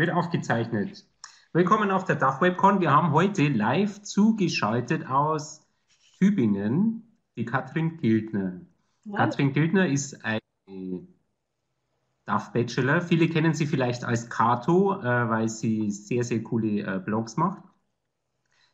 Wird aufgezeichnet. Willkommen auf der DAF-Webcon. Wir haben heute live zugeschaltet aus Tübingen die Katrin Gildner. Ja. Katrin Gildner ist eine DAF-Bachelor. Viele kennen sie vielleicht als Kato, äh, weil sie sehr, sehr coole äh, Blogs macht.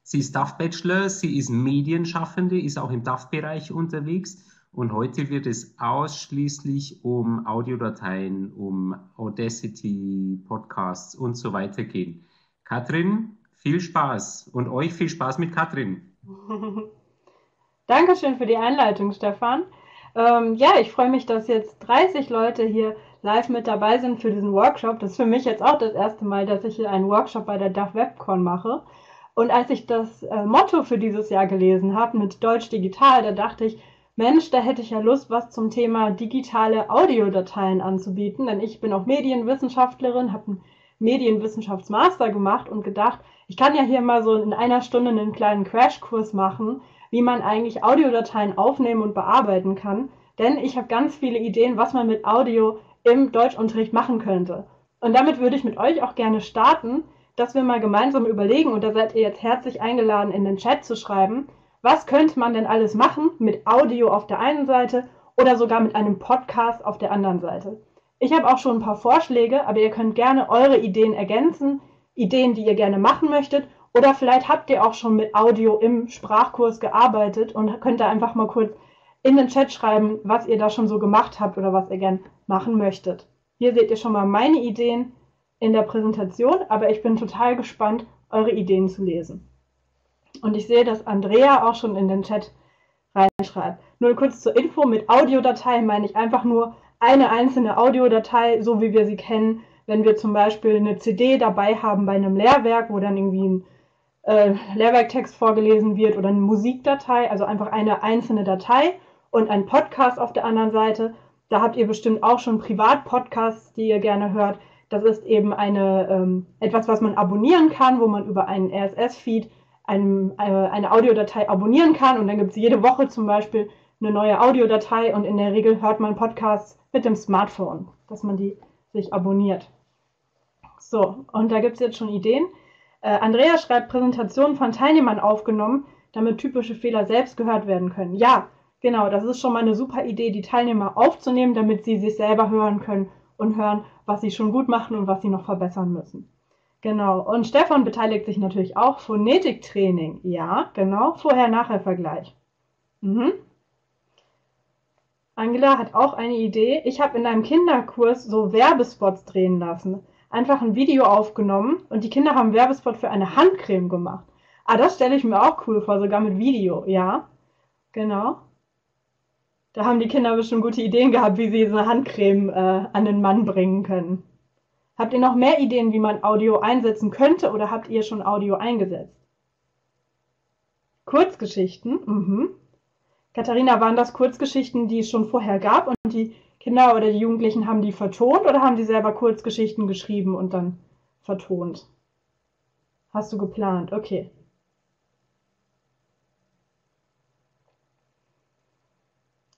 Sie ist DAF-Bachelor, sie ist Medienschaffende, ist auch im DAF-Bereich unterwegs und heute wird es ausschließlich um Audiodateien, um Audacity, Podcasts und so weiter gehen. Katrin, viel Spaß und euch viel Spaß mit Katrin. Dankeschön für die Einleitung, Stefan. Ähm, ja, ich freue mich, dass jetzt 30 Leute hier live mit dabei sind für diesen Workshop. Das ist für mich jetzt auch das erste Mal, dass ich hier einen Workshop bei der DAF Webcon mache. Und als ich das äh, Motto für dieses Jahr gelesen habe mit Deutsch Digital, da dachte ich, Mensch, da hätte ich ja Lust, was zum Thema digitale Audiodateien anzubieten, denn ich bin auch Medienwissenschaftlerin, habe einen Medienwissenschaftsmaster gemacht und gedacht, ich kann ja hier mal so in einer Stunde einen kleinen Crashkurs machen, wie man eigentlich Audiodateien aufnehmen und bearbeiten kann, denn ich habe ganz viele Ideen, was man mit Audio im Deutschunterricht machen könnte. Und damit würde ich mit euch auch gerne starten, dass wir mal gemeinsam überlegen, und da seid ihr jetzt herzlich eingeladen, in den Chat zu schreiben, was könnte man denn alles machen mit Audio auf der einen Seite oder sogar mit einem Podcast auf der anderen Seite? Ich habe auch schon ein paar Vorschläge, aber ihr könnt gerne eure Ideen ergänzen, Ideen, die ihr gerne machen möchtet. Oder vielleicht habt ihr auch schon mit Audio im Sprachkurs gearbeitet und könnt da einfach mal kurz in den Chat schreiben, was ihr da schon so gemacht habt oder was ihr gern machen möchtet. Hier seht ihr schon mal meine Ideen in der Präsentation, aber ich bin total gespannt, eure Ideen zu lesen. Und ich sehe, dass Andrea auch schon in den Chat reinschreibt. Nur kurz zur Info, mit Audiodatei meine ich einfach nur eine einzelne Audiodatei, so wie wir sie kennen, wenn wir zum Beispiel eine CD dabei haben bei einem Lehrwerk, wo dann irgendwie ein äh, Lehrwerktext vorgelesen wird oder eine Musikdatei, also einfach eine einzelne Datei und ein Podcast auf der anderen Seite. Da habt ihr bestimmt auch schon Privatpodcasts, die ihr gerne hört. Das ist eben eine, ähm, etwas, was man abonnieren kann, wo man über einen RSS-Feed einem, äh, eine Audiodatei abonnieren kann und dann gibt es jede Woche zum Beispiel eine neue Audiodatei und in der Regel hört man Podcasts mit dem Smartphone, dass man die sich abonniert. So, und da gibt es jetzt schon Ideen. Äh, Andrea schreibt, Präsentationen von Teilnehmern aufgenommen, damit typische Fehler selbst gehört werden können. Ja, genau, das ist schon mal eine super Idee, die Teilnehmer aufzunehmen, damit sie sich selber hören können und hören, was sie schon gut machen und was sie noch verbessern müssen. Genau. Und Stefan beteiligt sich natürlich auch. Phonetiktraining. Ja, genau. Vorher-Nachher-Vergleich. Mhm. Angela hat auch eine Idee. Ich habe in einem Kinderkurs so Werbespots drehen lassen. Einfach ein Video aufgenommen und die Kinder haben Werbespot für eine Handcreme gemacht. Ah, das stelle ich mir auch cool vor, sogar mit Video. Ja, genau. Da haben die Kinder bestimmt gute Ideen gehabt, wie sie so eine Handcreme äh, an den Mann bringen können. Habt ihr noch mehr Ideen, wie man Audio einsetzen könnte oder habt ihr schon Audio eingesetzt? Kurzgeschichten. Mhm. Katharina, waren das Kurzgeschichten, die es schon vorher gab und die Kinder oder die Jugendlichen haben die vertont oder haben die selber Kurzgeschichten geschrieben und dann vertont? Hast du geplant? Okay.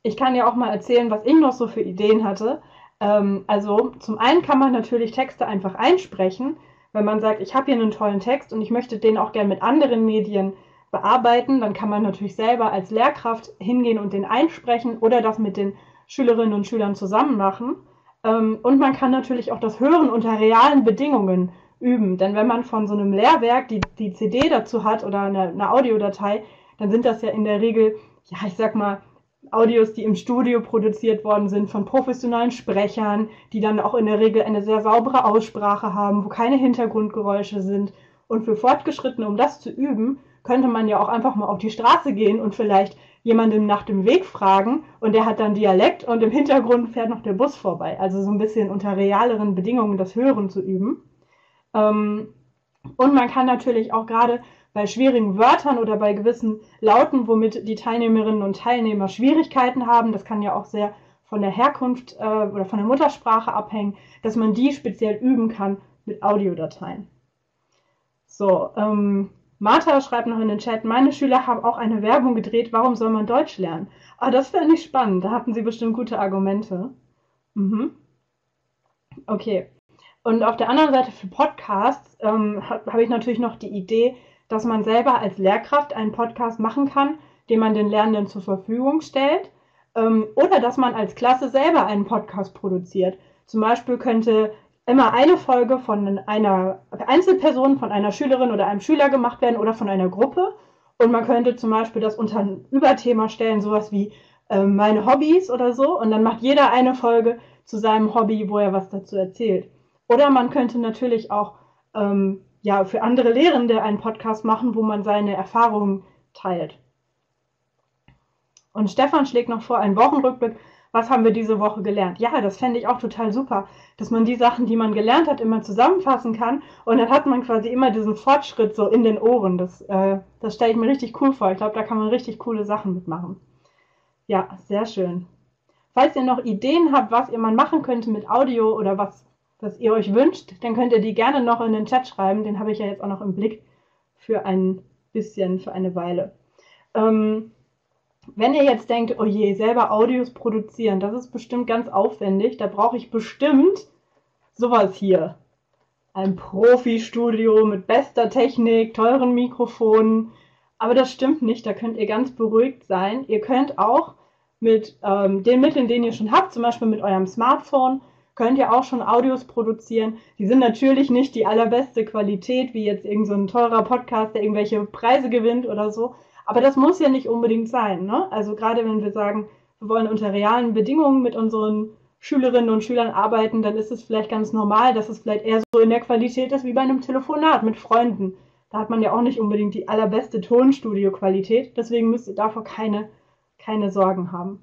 Ich kann ja auch mal erzählen, was ich noch so für Ideen hatte. Ähm, also zum einen kann man natürlich Texte einfach einsprechen, wenn man sagt, ich habe hier einen tollen Text und ich möchte den auch gerne mit anderen Medien bearbeiten, dann kann man natürlich selber als Lehrkraft hingehen und den einsprechen oder das mit den Schülerinnen und Schülern zusammen machen. Ähm, und man kann natürlich auch das Hören unter realen Bedingungen üben. Denn wenn man von so einem Lehrwerk die, die CD dazu hat oder eine, eine Audiodatei, dann sind das ja in der Regel, ja, ich sag mal, Audios, die im Studio produziert worden sind von professionellen Sprechern, die dann auch in der Regel eine sehr saubere Aussprache haben, wo keine Hintergrundgeräusche sind. Und für Fortgeschrittene, um das zu üben, könnte man ja auch einfach mal auf die Straße gehen und vielleicht jemandem nach dem Weg fragen und der hat dann Dialekt und im Hintergrund fährt noch der Bus vorbei. Also so ein bisschen unter realeren Bedingungen das Hören zu üben. Ähm, und man kann natürlich auch gerade bei schwierigen Wörtern oder bei gewissen Lauten, womit die Teilnehmerinnen und Teilnehmer Schwierigkeiten haben, das kann ja auch sehr von der Herkunft äh, oder von der Muttersprache abhängen, dass man die speziell üben kann mit Audiodateien. So, ähm, Martha schreibt noch in den Chat, meine Schüler haben auch eine Werbung gedreht, warum soll man Deutsch lernen? Ah, das finde ich spannend, da hatten sie bestimmt gute Argumente. Mhm. Okay. Und auf der anderen Seite für Podcasts ähm, habe hab ich natürlich noch die Idee, dass man selber als Lehrkraft einen Podcast machen kann, den man den Lernenden zur Verfügung stellt. Ähm, oder dass man als Klasse selber einen Podcast produziert. Zum Beispiel könnte immer eine Folge von einer Einzelperson, von einer Schülerin oder einem Schüler gemacht werden oder von einer Gruppe. Und man könnte zum Beispiel das unter ein Überthema stellen, sowas wie äh, meine Hobbys oder so. Und dann macht jeder eine Folge zu seinem Hobby, wo er was dazu erzählt. Oder man könnte natürlich auch ähm, ja, für andere Lehrende einen Podcast machen, wo man seine Erfahrungen teilt. Und Stefan schlägt noch vor, einen Wochenrückblick. Was haben wir diese Woche gelernt? Ja, das fände ich auch total super, dass man die Sachen, die man gelernt hat, immer zusammenfassen kann. Und dann hat man quasi immer diesen Fortschritt so in den Ohren. Das, äh, das stelle ich mir richtig cool vor. Ich glaube, da kann man richtig coole Sachen mitmachen. Ja, sehr schön. Falls ihr noch Ideen habt, was ihr mal machen könnte mit Audio oder was was ihr euch wünscht, dann könnt ihr die gerne noch in den Chat schreiben. Den habe ich ja jetzt auch noch im Blick für ein bisschen, für eine Weile. Ähm, wenn ihr jetzt denkt, oh je, selber Audios produzieren, das ist bestimmt ganz aufwendig, da brauche ich bestimmt sowas hier. Ein Profi-Studio mit bester Technik, teuren Mikrofonen. Aber das stimmt nicht, da könnt ihr ganz beruhigt sein. Ihr könnt auch mit ähm, den Mitteln, den ihr schon habt, zum Beispiel mit eurem Smartphone, könnt ihr auch schon Audios produzieren. Die sind natürlich nicht die allerbeste Qualität, wie jetzt irgendein so teurer Podcast, der irgendwelche Preise gewinnt oder so. Aber das muss ja nicht unbedingt sein. Ne? Also gerade wenn wir sagen, wir wollen unter realen Bedingungen mit unseren Schülerinnen und Schülern arbeiten, dann ist es vielleicht ganz normal, dass es vielleicht eher so in der Qualität ist wie bei einem Telefonat mit Freunden. Da hat man ja auch nicht unbedingt die allerbeste Tonstudio-Qualität. Deswegen müsst ihr davor keine, keine Sorgen haben.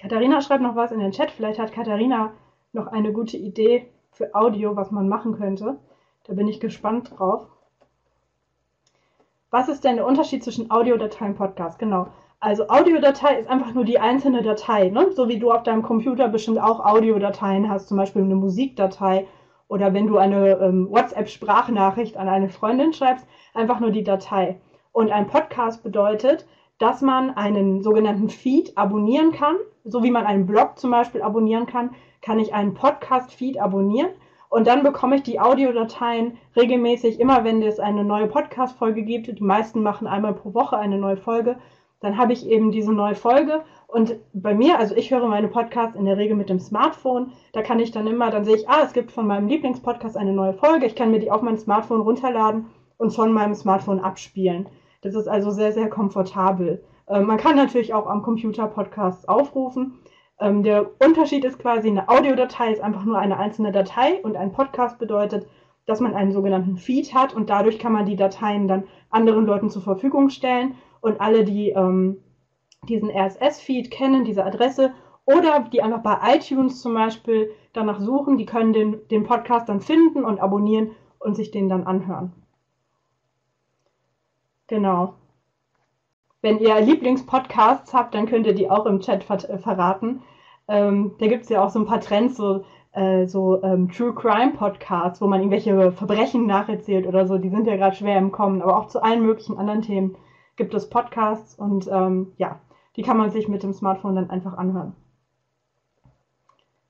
Katharina schreibt noch was in den Chat. Vielleicht hat Katharina noch eine gute Idee für Audio, was man machen könnte. Da bin ich gespannt drauf. Was ist denn der Unterschied zwischen Audiodatei und Podcast? Genau. Also Audiodatei ist einfach nur die einzelne Datei, ne? so wie du auf deinem Computer bestimmt auch Audiodateien hast, zum Beispiel eine Musikdatei oder wenn du eine ähm, WhatsApp-Sprachnachricht an eine Freundin schreibst, einfach nur die Datei. Und ein Podcast bedeutet, dass man einen sogenannten Feed abonnieren kann, so wie man einen Blog zum Beispiel abonnieren kann, kann ich einen Podcast-Feed abonnieren und dann bekomme ich die Audiodateien regelmäßig, immer wenn es eine neue Podcast-Folge gibt. Die meisten machen einmal pro Woche eine neue Folge. Dann habe ich eben diese neue Folge und bei mir, also ich höre meine Podcasts in der Regel mit dem Smartphone. Da kann ich dann immer, dann sehe ich, ah, es gibt von meinem Lieblingspodcast eine neue Folge. Ich kann mir die auf mein Smartphone runterladen und von meinem Smartphone abspielen. Das ist also sehr, sehr komfortabel. Äh, man kann natürlich auch am Computer Podcasts aufrufen. Ähm, der Unterschied ist quasi, eine Audiodatei ist einfach nur eine einzelne Datei und ein Podcast bedeutet, dass man einen sogenannten Feed hat und dadurch kann man die Dateien dann anderen Leuten zur Verfügung stellen und alle, die ähm, diesen RSS-Feed kennen, diese Adresse oder die einfach bei iTunes zum Beispiel danach suchen, die können den, den Podcast dann finden und abonnieren und sich den dann anhören. Genau. Wenn ihr Lieblingspodcasts habt, dann könnt ihr die auch im Chat ver äh, verraten. Ähm, da gibt es ja auch so ein paar Trends, so, äh, so ähm, True Crime Podcasts, wo man irgendwelche Verbrechen nacherzählt oder so. Die sind ja gerade schwer im Kommen, aber auch zu allen möglichen anderen Themen gibt es Podcasts und ähm, ja, die kann man sich mit dem Smartphone dann einfach anhören.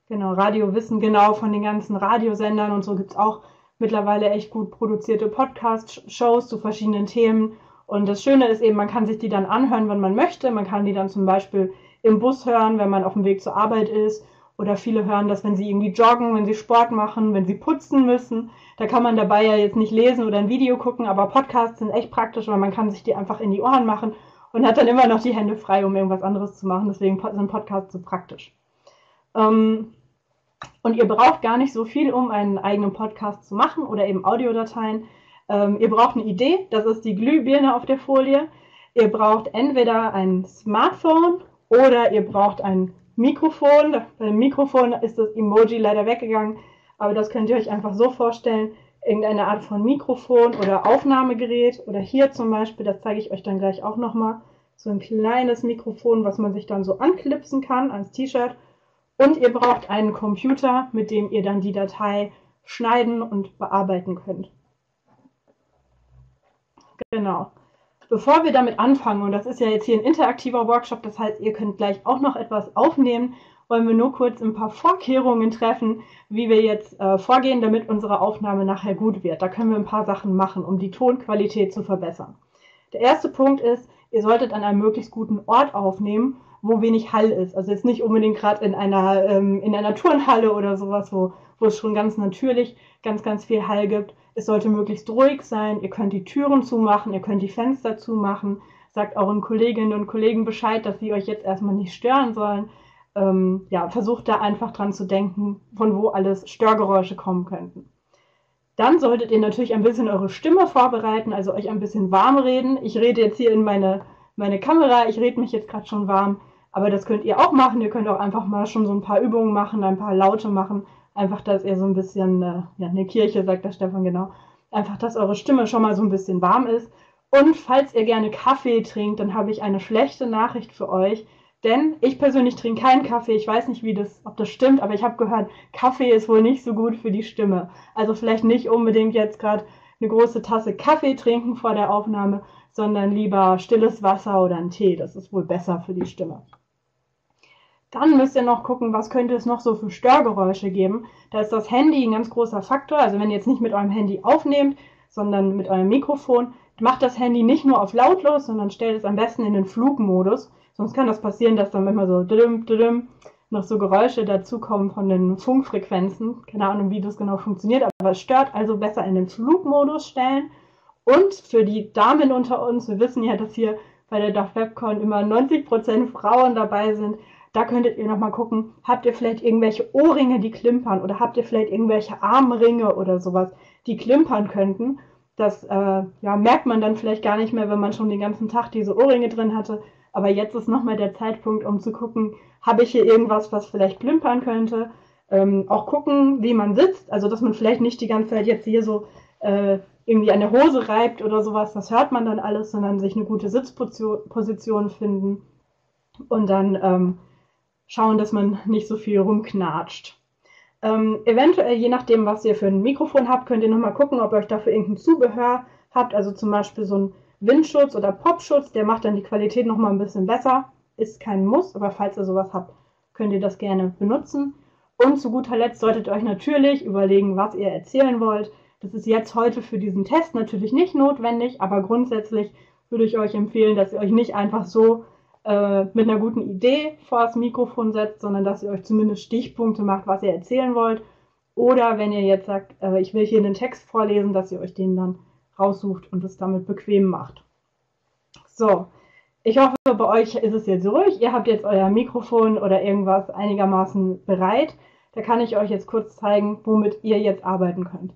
Genau, Radio Wissen, genau, von den ganzen Radiosendern und so gibt es auch mittlerweile echt gut produzierte Podcast-Shows zu verschiedenen Themen und das Schöne ist eben, man kann sich die dann anhören, wenn man möchte. Man kann die dann zum Beispiel im Bus hören, wenn man auf dem Weg zur Arbeit ist. Oder viele hören das, wenn sie irgendwie joggen, wenn sie Sport machen, wenn sie putzen müssen. Da kann man dabei ja jetzt nicht lesen oder ein Video gucken, aber Podcasts sind echt praktisch, weil man kann sich die einfach in die Ohren machen und hat dann immer noch die Hände frei, um irgendwas anderes zu machen. Deswegen sind Podcasts so praktisch. Ähm, und ihr braucht gar nicht so viel, um einen eigenen Podcast zu machen oder eben Audiodateien. Ähm, ihr braucht eine Idee, das ist die Glühbirne auf der Folie. Ihr braucht entweder ein Smartphone oder ihr braucht ein Mikrofon. Beim Mikrofon ist das Emoji leider weggegangen, aber das könnt ihr euch einfach so vorstellen. Irgendeine Art von Mikrofon oder Aufnahmegerät oder hier zum Beispiel, das zeige ich euch dann gleich auch nochmal, so ein kleines Mikrofon, was man sich dann so anklipsen kann ans T-Shirt. Und ihr braucht einen Computer, mit dem ihr dann die Datei schneiden und bearbeiten könnt. Genau. Bevor wir damit anfangen, und das ist ja jetzt hier ein interaktiver Workshop, das heißt, ihr könnt gleich auch noch etwas aufnehmen wollen wir nur kurz ein paar Vorkehrungen treffen, wie wir jetzt äh, vorgehen, damit unsere Aufnahme nachher gut wird. Da können wir ein paar Sachen machen, um die Tonqualität zu verbessern. Der erste Punkt ist, ihr solltet an einem möglichst guten Ort aufnehmen, wo wenig Hall ist. Also jetzt nicht unbedingt gerade in einer ähm, in einer Turnhalle oder sowas, wo, wo es schon ganz natürlich ganz, ganz viel Hall gibt. Es sollte möglichst ruhig sein. Ihr könnt die Türen zumachen, ihr könnt die Fenster zumachen. Sagt euren Kolleginnen und Kollegen Bescheid, dass sie euch jetzt erstmal nicht stören sollen. Ähm, ja, versucht da einfach dran zu denken, von wo alles Störgeräusche kommen könnten. Dann solltet ihr natürlich ein bisschen eure Stimme vorbereiten, also euch ein bisschen warm reden. Ich rede jetzt hier in meine, meine Kamera, ich rede mich jetzt gerade schon warm, aber das könnt ihr auch machen. Ihr könnt auch einfach mal schon so ein paar Übungen machen, ein paar Laute machen, Einfach, dass ihr so ein bisschen, äh, ja, eine Kirche, sagt der Stefan genau. Einfach, dass eure Stimme schon mal so ein bisschen warm ist. Und falls ihr gerne Kaffee trinkt, dann habe ich eine schlechte Nachricht für euch. Denn ich persönlich trinke keinen Kaffee. Ich weiß nicht, wie das, ob das stimmt, aber ich habe gehört, Kaffee ist wohl nicht so gut für die Stimme. Also vielleicht nicht unbedingt jetzt gerade eine große Tasse Kaffee trinken vor der Aufnahme, sondern lieber stilles Wasser oder einen Tee. Das ist wohl besser für die Stimme. Dann müsst ihr noch gucken, was könnte es noch so für Störgeräusche geben. Da ist das Handy ein ganz großer Faktor. Also wenn ihr jetzt nicht mit eurem Handy aufnehmt, sondern mit eurem Mikrofon, macht das Handy nicht nur auf lautlos, sondern stellt es am besten in den Flugmodus. Sonst kann das passieren, dass dann manchmal so düm, düm, noch so Geräusche dazukommen von den Funkfrequenzen. Keine Ahnung, wie das genau funktioniert, aber es stört also besser in den Flugmodus stellen. Und für die Damen unter uns, wir wissen ja, dass hier bei der DAF Webcon immer 90% Frauen dabei sind, da könntet ihr nochmal gucken, habt ihr vielleicht irgendwelche Ohrringe, die klimpern oder habt ihr vielleicht irgendwelche Armringe oder sowas, die klimpern könnten. Das äh, ja, merkt man dann vielleicht gar nicht mehr, wenn man schon den ganzen Tag diese Ohrringe drin hatte. Aber jetzt ist nochmal der Zeitpunkt, um zu gucken, habe ich hier irgendwas, was vielleicht klimpern könnte. Ähm, auch gucken, wie man sitzt. Also, dass man vielleicht nicht die ganze Zeit jetzt hier so äh, irgendwie an der Hose reibt oder sowas. Das hört man dann alles, sondern sich eine gute Sitzposition finden. Und dann ähm, schauen, dass man nicht so viel rumknatscht. Ähm, eventuell, je nachdem, was ihr für ein Mikrofon habt, könnt ihr nochmal gucken, ob ihr euch dafür irgendein Zubehör habt. Also zum Beispiel so ein Windschutz oder Popschutz, der macht dann die Qualität nochmal ein bisschen besser. Ist kein Muss, aber falls ihr sowas habt, könnt ihr das gerne benutzen. Und zu guter Letzt solltet ihr euch natürlich überlegen, was ihr erzählen wollt. Das ist jetzt heute für diesen Test natürlich nicht notwendig, aber grundsätzlich würde ich euch empfehlen, dass ihr euch nicht einfach so äh, mit einer guten Idee vor das Mikrofon setzt, sondern dass ihr euch zumindest Stichpunkte macht, was ihr erzählen wollt. Oder wenn ihr jetzt sagt, äh, ich will hier einen Text vorlesen, dass ihr euch den dann raussucht und es damit bequem macht. So, ich hoffe, bei euch ist es jetzt ruhig. Ihr habt jetzt euer Mikrofon oder irgendwas einigermaßen bereit. Da kann ich euch jetzt kurz zeigen, womit ihr jetzt arbeiten könnt.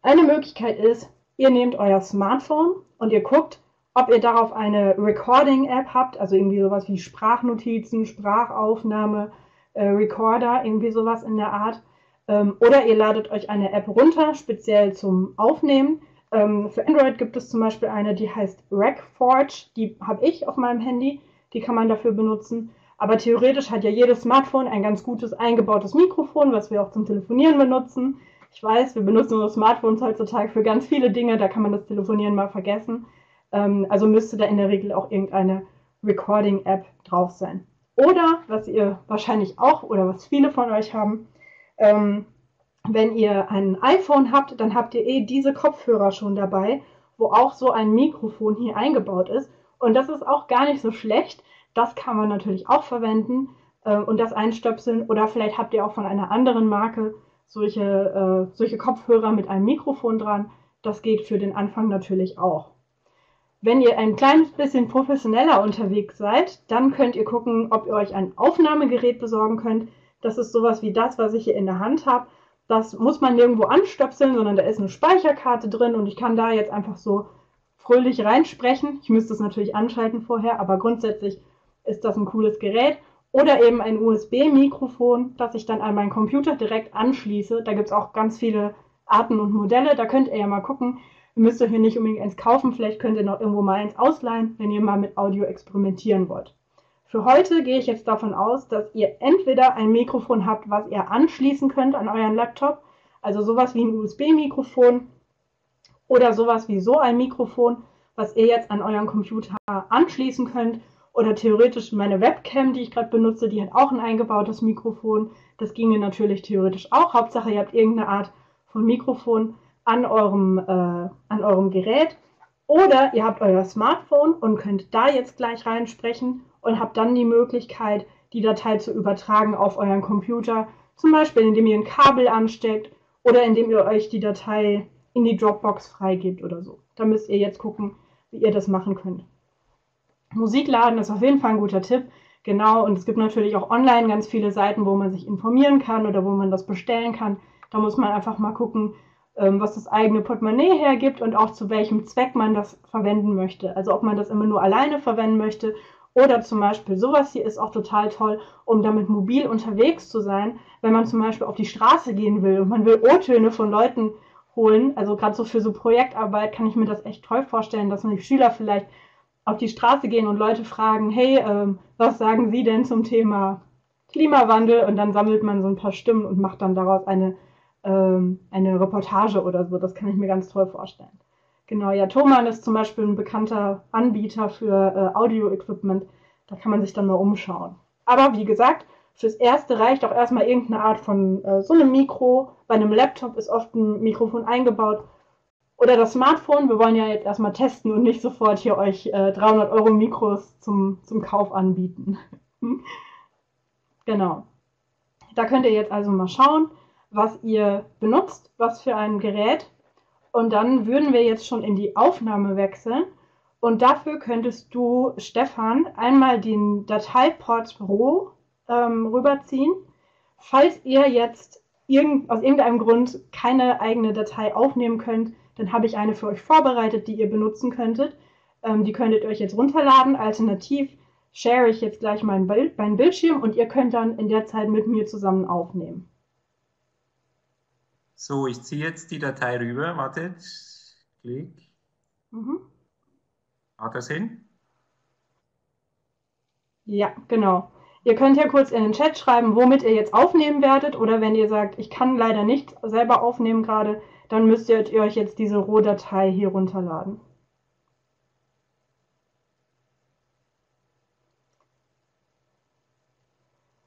Eine Möglichkeit ist, ihr nehmt euer Smartphone und ihr guckt, ob ihr darauf eine Recording-App habt, also irgendwie sowas wie Sprachnotizen, Sprachaufnahme, äh, Recorder, irgendwie sowas in der Art. Ähm, oder ihr ladet euch eine App runter, speziell zum Aufnehmen. Ähm, für Android gibt es zum Beispiel eine, die heißt RecForge. Die habe ich auf meinem Handy. Die kann man dafür benutzen. Aber theoretisch hat ja jedes Smartphone ein ganz gutes eingebautes Mikrofon, was wir auch zum Telefonieren benutzen. Ich weiß, wir benutzen unsere Smartphones heutzutage für ganz viele Dinge, da kann man das Telefonieren mal vergessen. Ähm, also müsste da in der Regel auch irgendeine Recording-App drauf sein. Oder, was ihr wahrscheinlich auch oder was viele von euch haben, ähm, wenn ihr ein iPhone habt, dann habt ihr eh diese Kopfhörer schon dabei, wo auch so ein Mikrofon hier eingebaut ist. Und das ist auch gar nicht so schlecht. Das kann man natürlich auch verwenden äh, und das einstöpseln. Oder vielleicht habt ihr auch von einer anderen Marke solche, äh, solche Kopfhörer mit einem Mikrofon dran. Das geht für den Anfang natürlich auch. Wenn ihr ein kleines bisschen professioneller unterwegs seid, dann könnt ihr gucken, ob ihr euch ein Aufnahmegerät besorgen könnt. Das ist sowas wie das, was ich hier in der Hand habe. Das muss man nirgendwo anstöpseln, sondern da ist eine Speicherkarte drin und ich kann da jetzt einfach so fröhlich reinsprechen. Ich müsste es natürlich anschalten vorher, aber grundsätzlich ist das ein cooles Gerät. Oder eben ein USB-Mikrofon, das ich dann an meinen Computer direkt anschließe. Da gibt es auch ganz viele Arten und Modelle. Da könnt ihr ja mal gucken. Ihr müsst euch hier nicht unbedingt eins kaufen, vielleicht könnt ihr noch irgendwo mal eins ausleihen, wenn ihr mal mit Audio experimentieren wollt. Für heute gehe ich jetzt davon aus, dass ihr entweder ein Mikrofon habt, was ihr anschließen könnt an euren Laptop, also sowas wie ein USB-Mikrofon oder sowas wie so ein Mikrofon, was ihr jetzt an euren Computer anschließen könnt Oder theoretisch meine Webcam, die ich gerade benutze, die hat auch ein eingebautes Mikrofon. Das ginge natürlich theoretisch auch. Hauptsache, ihr habt irgendeine Art von Mikrofon an eurem, äh, an eurem Gerät. Oder ihr habt euer Smartphone und könnt da jetzt gleich reinsprechen und habt dann die Möglichkeit, die Datei zu übertragen auf euren Computer. Zum Beispiel, indem ihr ein Kabel ansteckt oder indem ihr euch die Datei in die Dropbox freigibt oder so. Da müsst ihr jetzt gucken, wie ihr das machen könnt. Musikladen ist auf jeden Fall ein guter Tipp. Genau, und es gibt natürlich auch online ganz viele Seiten, wo man sich informieren kann oder wo man das bestellen kann. Da muss man einfach mal gucken, was das eigene Portemonnaie hergibt und auch zu welchem Zweck man das verwenden möchte. Also ob man das immer nur alleine verwenden möchte oder zum Beispiel sowas hier ist auch total toll, um damit mobil unterwegs zu sein, wenn man zum Beispiel auf die Straße gehen will und man will O-Töne von Leuten holen. Also gerade so für so Projektarbeit kann ich mir das echt toll vorstellen, dass man die Schüler vielleicht auf die Straße gehen und Leute fragen, hey, ähm, was sagen Sie denn zum Thema Klimawandel? Und dann sammelt man so ein paar Stimmen und macht dann daraus eine, ähm, eine Reportage oder so. Das kann ich mir ganz toll vorstellen. Genau, ja, Thomann ist zum Beispiel ein bekannter Anbieter für äh, Audio-Equipment. Da kann man sich dann mal umschauen. Aber wie gesagt, fürs Erste reicht auch erstmal irgendeine Art von äh, so einem Mikro. Bei einem Laptop ist oft ein Mikrofon eingebaut oder das Smartphone. Wir wollen ja jetzt erstmal testen und nicht sofort hier euch äh, 300 Euro Mikros zum, zum Kauf anbieten. genau. Da könnt ihr jetzt also mal schauen, was ihr benutzt, was für ein Gerät. Und dann würden wir jetzt schon in die Aufnahme wechseln. Und dafür könntest du, Stefan, einmal den Dateiport Roh ähm, rüberziehen. Falls ihr jetzt irgend, aus irgendeinem Grund keine eigene Datei aufnehmen könnt, dann habe ich eine für euch vorbereitet, die ihr benutzen könntet. Ähm, die könntet ihr euch jetzt runterladen. Alternativ share ich jetzt gleich mein Bild, meinen Bildschirm und ihr könnt dann in der Zeit mit mir zusammen aufnehmen. So, ich ziehe jetzt die Datei rüber. Wartet. Klick. Mhm. Hat das hin? Ja, genau. Ihr könnt ja kurz in den Chat schreiben, womit ihr jetzt aufnehmen werdet. Oder wenn ihr sagt, ich kann leider nicht selber aufnehmen gerade, dann müsst ihr euch jetzt diese Rohdatei hier runterladen.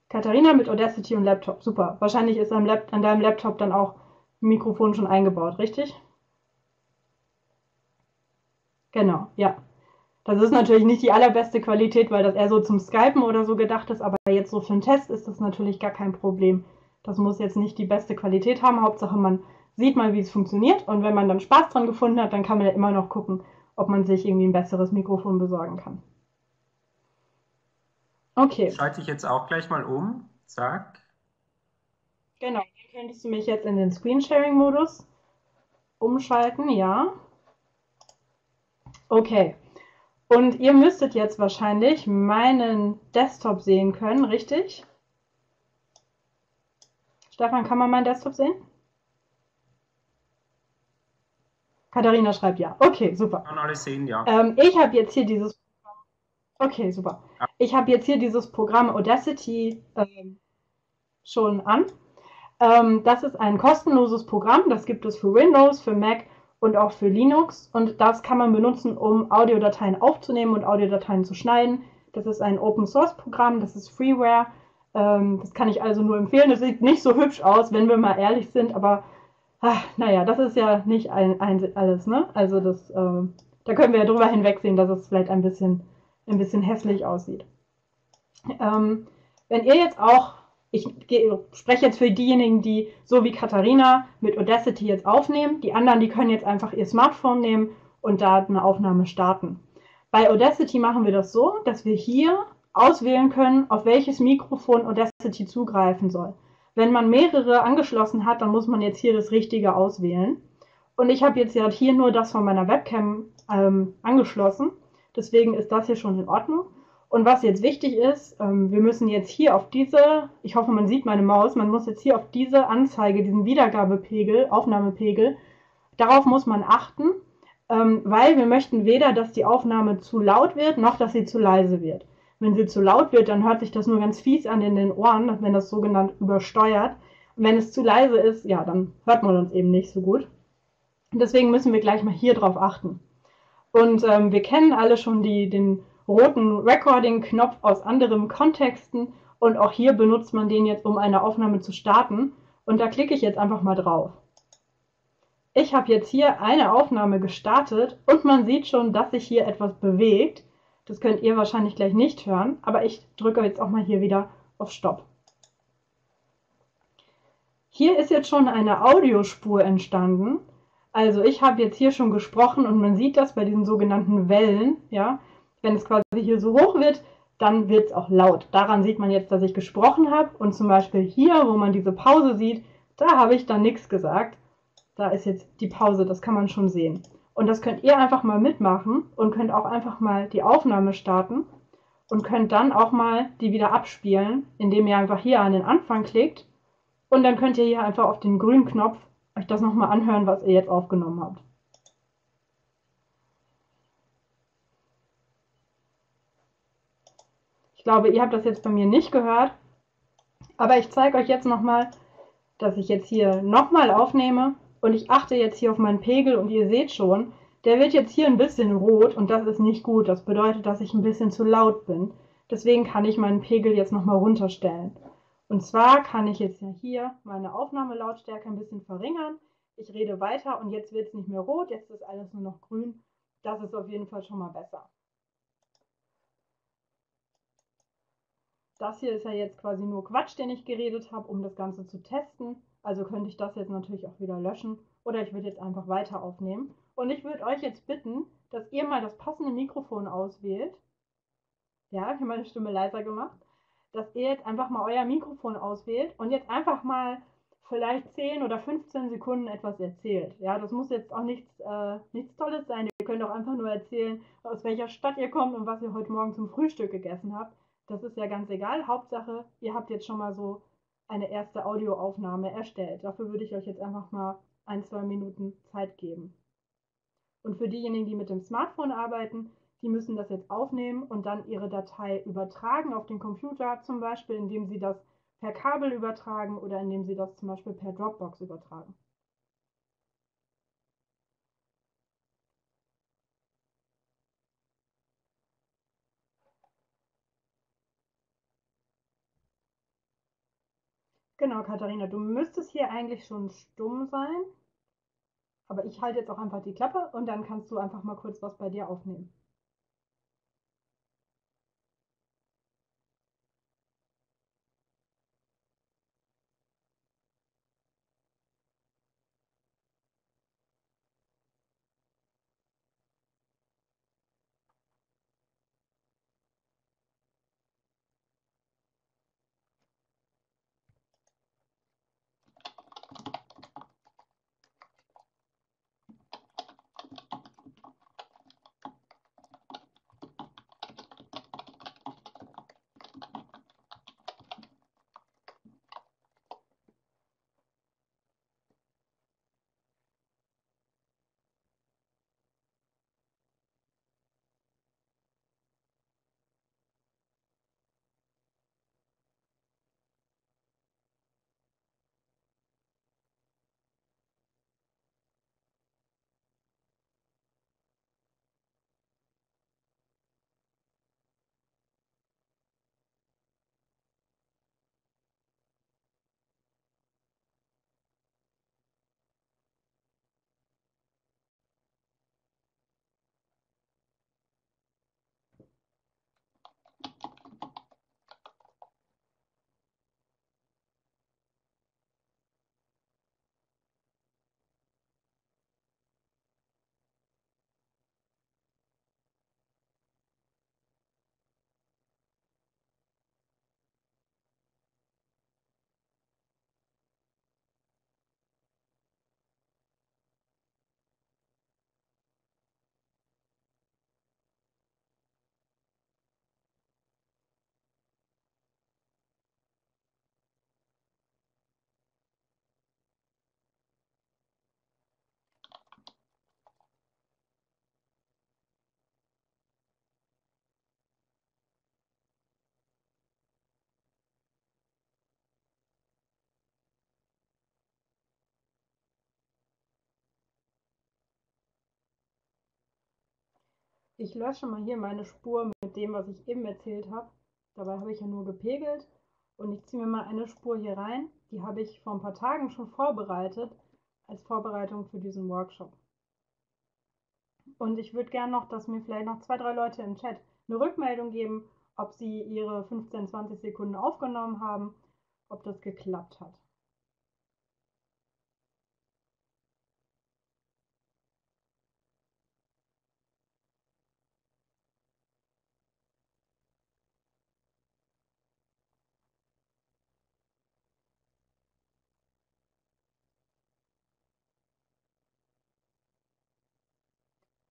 Katharina mit Audacity und Laptop. Super. Wahrscheinlich ist an deinem Laptop dann auch Mikrofon schon eingebaut, richtig? Genau, ja. Das ist natürlich nicht die allerbeste Qualität, weil das eher so zum Skypen oder so gedacht ist, aber jetzt so für einen Test ist das natürlich gar kein Problem. Das muss jetzt nicht die beste Qualität haben. Hauptsache, man sieht mal, wie es funktioniert. Und wenn man dann Spaß dran gefunden hat, dann kann man ja immer noch gucken, ob man sich irgendwie ein besseres Mikrofon besorgen kann. Okay. Schalte ich jetzt auch gleich mal um. Zack. Genau, könntest du mich jetzt in den Screensharing-Modus umschalten, ja. Okay. Und ihr müsstet jetzt wahrscheinlich meinen Desktop sehen können, richtig? Stefan, kann man meinen Desktop sehen? Katharina schreibt ja. Okay, super. Kann alles sehen, ja. Ähm, ich habe jetzt hier dieses. Okay, super. Ich habe jetzt hier dieses Programm Audacity ähm, schon an. Ähm, das ist ein kostenloses Programm. Das gibt es für Windows, für Mac und auch für Linux. Und das kann man benutzen, um Audiodateien aufzunehmen und Audiodateien zu schneiden. Das ist ein Open Source Programm. Das ist Freeware. Ähm, das kann ich also nur empfehlen. Das sieht nicht so hübsch aus, wenn wir mal ehrlich sind, aber ach, naja, das ist ja nicht ein, ein, alles, ne? Also das, äh, da können wir ja drüber hinwegsehen, dass es vielleicht ein bisschen, ein bisschen hässlich aussieht. Ähm, wenn ihr jetzt auch, ich spreche jetzt für diejenigen, die so wie Katharina mit Audacity jetzt aufnehmen, die anderen, die können jetzt einfach ihr Smartphone nehmen und da eine Aufnahme starten. Bei Audacity machen wir das so, dass wir hier auswählen können, auf welches Mikrofon Audacity zugreifen soll. Wenn man mehrere angeschlossen hat, dann muss man jetzt hier das Richtige auswählen. Und ich habe jetzt ja hier nur das von meiner Webcam ähm, angeschlossen. Deswegen ist das hier schon in Ordnung. Und was jetzt wichtig ist, ähm, wir müssen jetzt hier auf diese, ich hoffe, man sieht meine Maus, man muss jetzt hier auf diese Anzeige, diesen Wiedergabepegel, Aufnahmepegel, darauf muss man achten, ähm, weil wir möchten weder, dass die Aufnahme zu laut wird, noch dass sie zu leise wird. Wenn sie zu laut wird, dann hört sich das nur ganz fies an in den Ohren, wenn das sogenannt übersteuert. Und wenn es zu leise ist, ja, dann hört man uns eben nicht so gut. Deswegen müssen wir gleich mal hier drauf achten. Und ähm, wir kennen alle schon die, den roten Recording-Knopf aus anderen Kontexten und auch hier benutzt man den jetzt, um eine Aufnahme zu starten. Und da klicke ich jetzt einfach mal drauf. Ich habe jetzt hier eine Aufnahme gestartet und man sieht schon, dass sich hier etwas bewegt. Das könnt ihr wahrscheinlich gleich nicht hören, aber ich drücke jetzt auch mal hier wieder auf Stopp. Hier ist jetzt schon eine Audiospur entstanden. Also ich habe jetzt hier schon gesprochen und man sieht das bei diesen sogenannten Wellen, ja. Wenn es quasi hier so hoch wird, dann wird es auch laut. Daran sieht man jetzt, dass ich gesprochen habe und zum Beispiel hier, wo man diese Pause sieht, da habe ich dann nichts gesagt. Da ist jetzt die Pause, das kann man schon sehen. Und das könnt ihr einfach mal mitmachen und könnt auch einfach mal die Aufnahme starten und könnt dann auch mal die wieder abspielen, indem ihr einfach hier an den Anfang klickt. Und dann könnt ihr hier einfach auf den grünen Knopf euch das nochmal anhören, was ihr jetzt aufgenommen habt. Ich glaube, ihr habt das jetzt bei mir nicht gehört, aber ich zeige euch jetzt nochmal, dass ich jetzt hier nochmal aufnehme und ich achte jetzt hier auf meinen Pegel und ihr seht schon, der wird jetzt hier ein bisschen rot und das ist nicht gut. Das bedeutet, dass ich ein bisschen zu laut bin. Deswegen kann ich meinen Pegel jetzt nochmal runterstellen. Und zwar kann ich jetzt hier meine Aufnahmelautstärke ein bisschen verringern. Ich rede weiter und jetzt wird es nicht mehr rot, jetzt ist alles nur noch grün. Das ist auf jeden Fall schon mal besser. Das hier ist ja jetzt quasi nur Quatsch, den ich geredet habe, um das Ganze zu testen. Also könnte ich das jetzt natürlich auch wieder löschen oder ich würde jetzt einfach weiter aufnehmen. Und ich würde euch jetzt bitten, dass ihr mal das passende Mikrofon auswählt. Ja, ich habe meine Stimme leiser gemacht. Dass ihr jetzt einfach mal euer Mikrofon auswählt und jetzt einfach mal vielleicht 10 oder 15 Sekunden etwas erzählt. Ja, das muss jetzt auch nichts, äh, nichts Tolles sein. Ihr könnt auch einfach nur erzählen, aus welcher Stadt ihr kommt und was ihr heute Morgen zum Frühstück gegessen habt. Das ist ja ganz egal. Hauptsache, ihr habt jetzt schon mal so eine erste Audioaufnahme erstellt. Dafür würde ich euch jetzt einfach mal ein, zwei Minuten Zeit geben. Und für diejenigen, die mit dem Smartphone arbeiten, die müssen das jetzt aufnehmen und dann ihre Datei übertragen auf den Computer, zum Beispiel indem sie das per Kabel übertragen oder indem sie das zum Beispiel per Dropbox übertragen. Genau, Katharina, du müsstest hier eigentlich schon stumm sein. Aber ich halte jetzt auch einfach die Klappe und dann kannst du einfach mal kurz was bei dir aufnehmen. Ich lösche mal hier meine Spur mit dem, was ich eben erzählt habe. Dabei habe ich ja nur gepegelt. Und ich ziehe mir mal eine Spur hier rein. Die habe ich vor ein paar Tagen schon vorbereitet, als Vorbereitung für diesen Workshop. Und ich würde gerne noch, dass mir vielleicht noch zwei, drei Leute im Chat eine Rückmeldung geben, ob sie ihre 15, 20 Sekunden aufgenommen haben, ob das geklappt hat.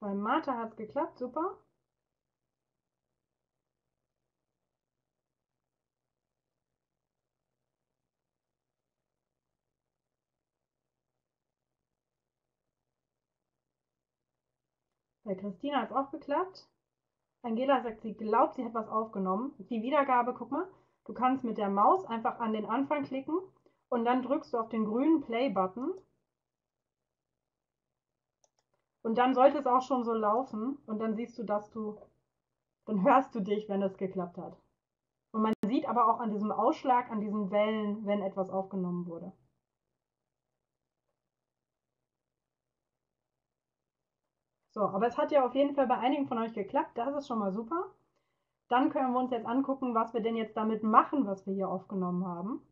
Bei Martha hat es geklappt, super. Bei Christina hat es auch geklappt. Angela sagt, sie glaubt, sie hat was aufgenommen. Die Wiedergabe, guck mal, du kannst mit der Maus einfach an den Anfang klicken und dann drückst du auf den grünen Play-Button. Und dann sollte es auch schon so laufen und dann siehst du, dass du, dann hörst du dich, wenn es geklappt hat. Und man sieht aber auch an diesem Ausschlag, an diesen Wellen, wenn etwas aufgenommen wurde. So, aber es hat ja auf jeden Fall bei einigen von euch geklappt. Das ist schon mal super. Dann können wir uns jetzt angucken, was wir denn jetzt damit machen, was wir hier aufgenommen haben.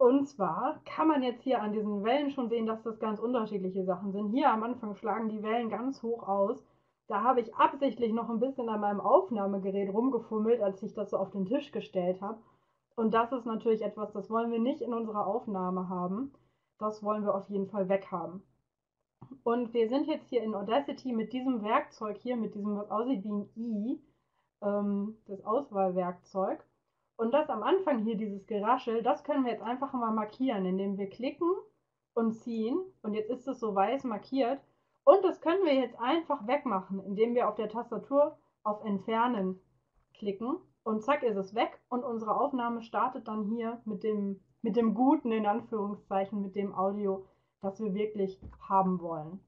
Und zwar kann man jetzt hier an diesen Wellen schon sehen, dass das ganz unterschiedliche Sachen sind. Hier am Anfang schlagen die Wellen ganz hoch aus. Da habe ich absichtlich noch ein bisschen an meinem Aufnahmegerät rumgefummelt, als ich das so auf den Tisch gestellt habe. Und das ist natürlich etwas, das wollen wir nicht in unserer Aufnahme haben. Das wollen wir auf jeden Fall weghaben. Und wir sind jetzt hier in Audacity mit diesem Werkzeug hier, mit diesem, was aussieht wie ein I, ähm, das Auswahlwerkzeug. Und das am Anfang hier, dieses Geraschel, das können wir jetzt einfach mal markieren, indem wir klicken und ziehen. Und jetzt ist es so weiß markiert. Und das können wir jetzt einfach wegmachen, indem wir auf der Tastatur auf Entfernen klicken. Und zack ist es weg. Und unsere Aufnahme startet dann hier mit dem, mit dem Guten, in Anführungszeichen, mit dem Audio, das wir wirklich haben wollen.